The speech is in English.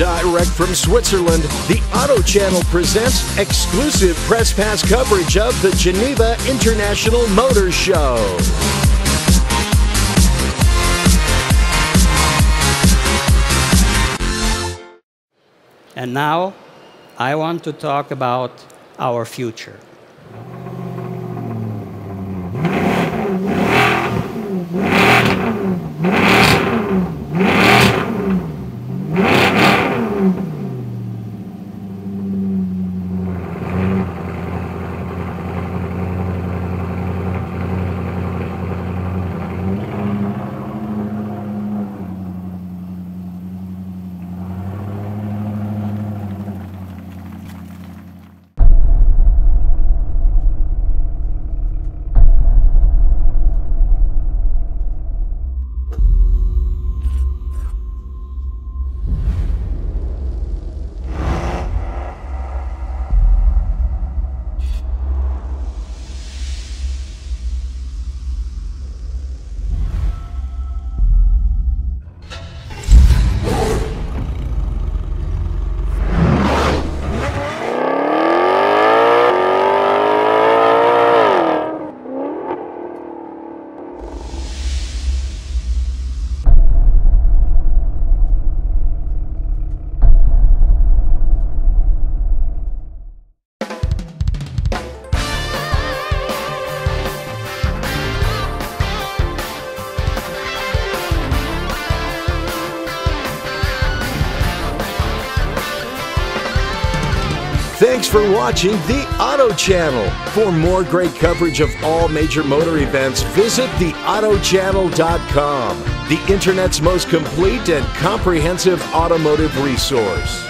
Direct from Switzerland, the Auto Channel presents exclusive press pass coverage of the Geneva International Motor Show. And now, I want to talk about our future. Thanks for watching the Auto Channel. For more great coverage of all major motor events, visit theautochannel.com, the internet's most complete and comprehensive automotive resource.